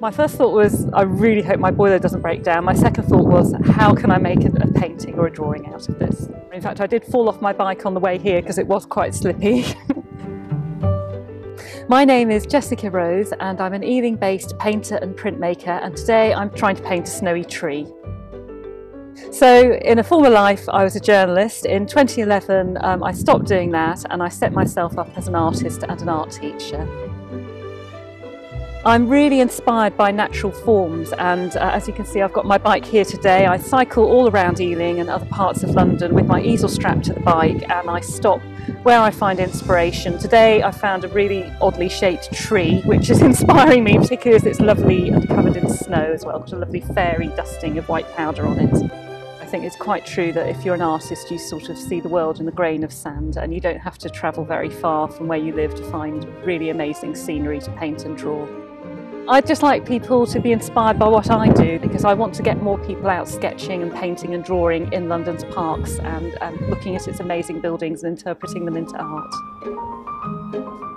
My first thought was, I really hope my boiler doesn't break down. My second thought was, how can I make a, painting or a drawing out of this? In fact, I did fall off my bike on the way here because it was quite slippy. my name is Jessica Rose and I'm an Ealing-based painter and printmaker and today I'm trying to paint a snowy tree. So in a former life I was a journalist. In 2011 um, I stopped doing that and I set myself up as an artist and an art teacher. I'm really inspired by natural forms and uh, as you can see I've got my bike here today. I cycle all around Ealing and other parts of London with my easel strapped to the bike and I stop where I find inspiration. Today I found a really oddly shaped tree which is inspiring me particularly as it's lovely and covered in snow as well. Got a lovely fairy dusting of white powder on it. I think it's quite true that if you're an artist you sort of see the world in a grain of sand and you don't have to travel very far from where you live to find really amazing scenery to paint and draw. I'd just like people to be inspired by what I do because I want to get more people out sketching and painting and drawing in London's parks and, and looking at its amazing buildings and interpreting them into art.